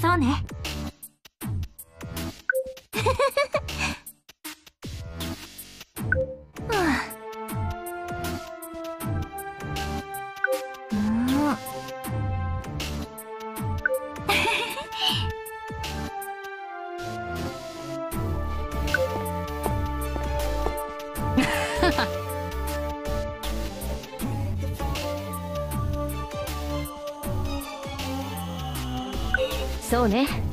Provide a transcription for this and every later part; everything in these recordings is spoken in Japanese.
そうね。そうね。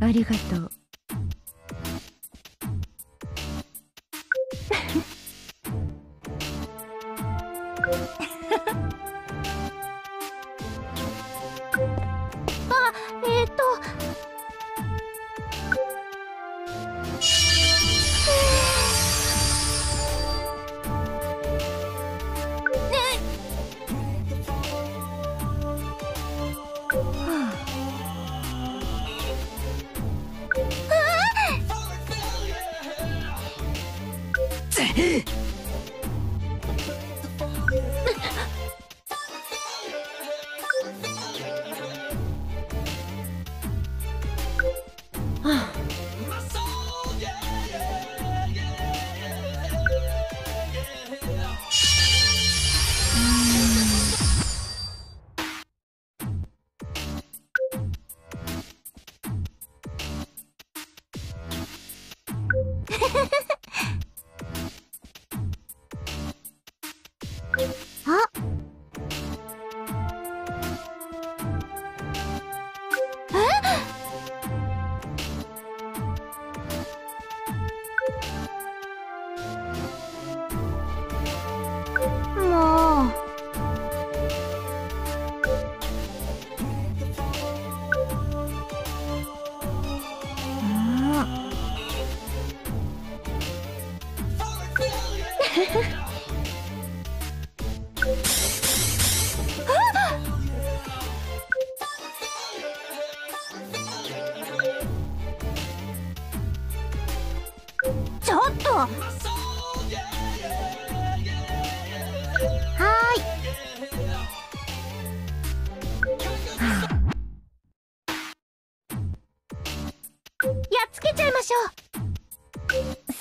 ありがとう。Ha ha ha!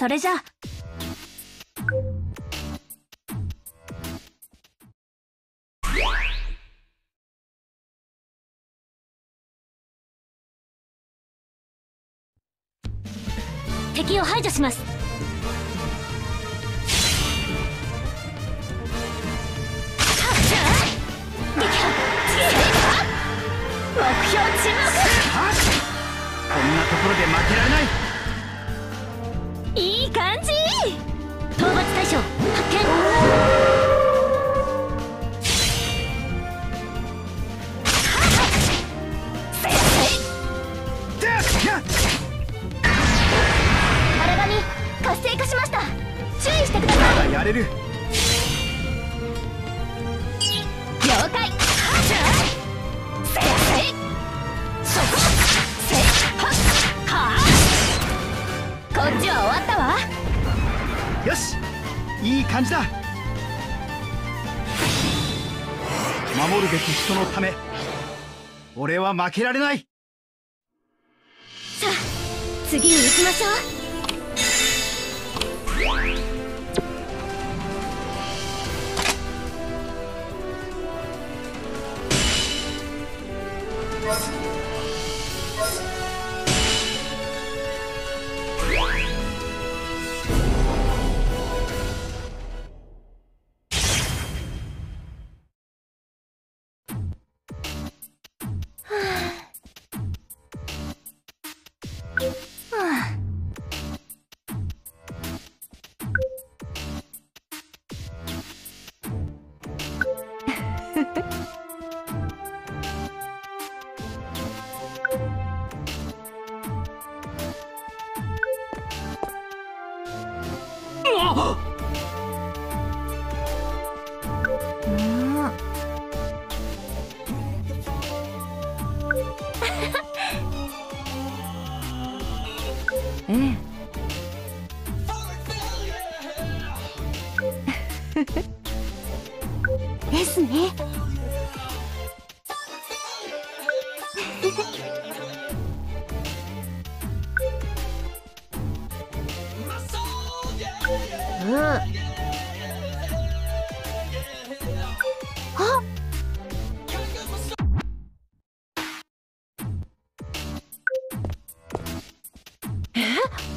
それじゃ。敵を排除します。目標沈黙こんなところで負けられない。いい感じ。守るべき人のため俺は負けられないさあ次に行きましょううん。 아!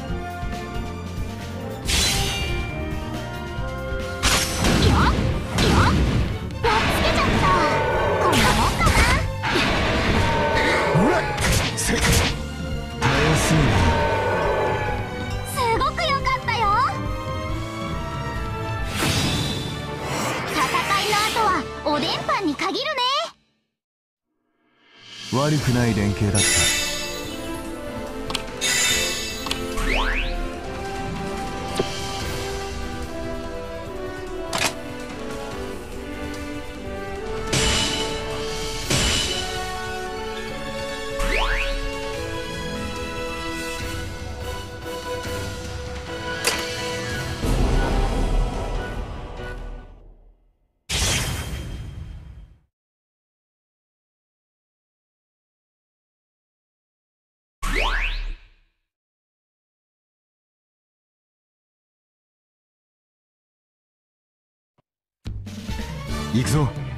くない連携だった。行くぞ。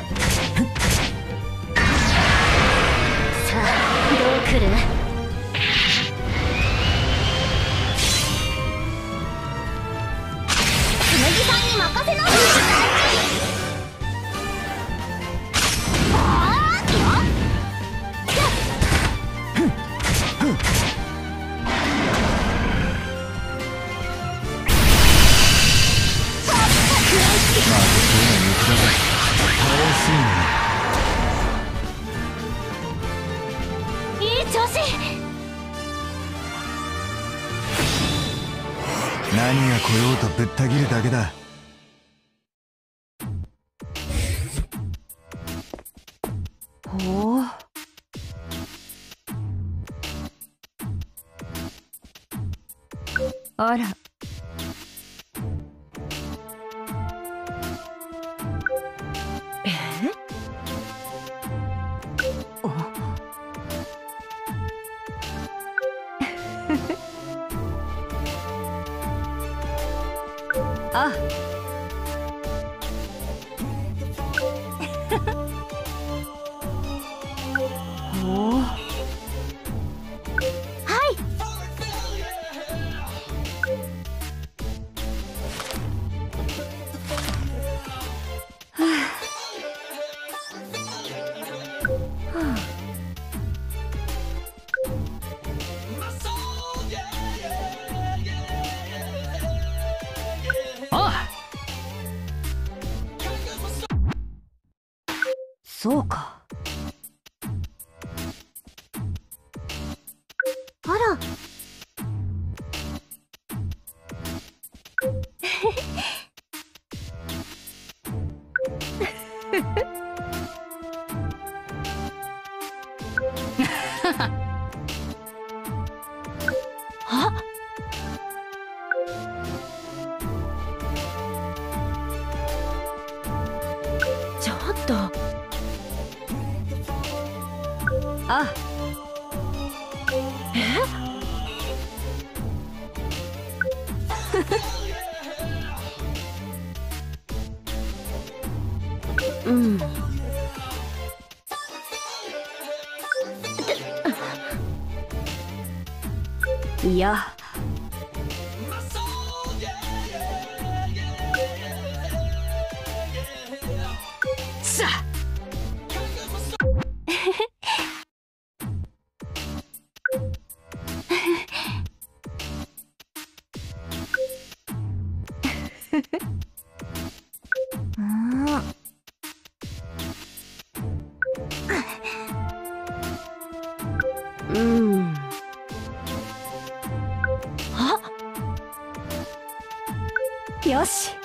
さあどう来る？何が来ようとぶった切るだけだ。あら。啊。そうか。あ。え？うん。いや。よし。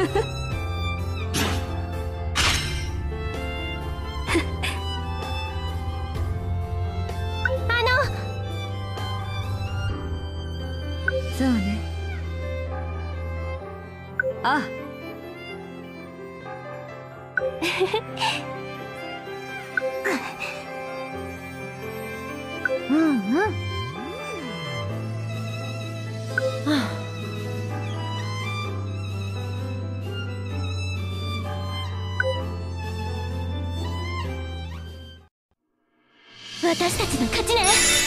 呵 呵私たちの勝ちね。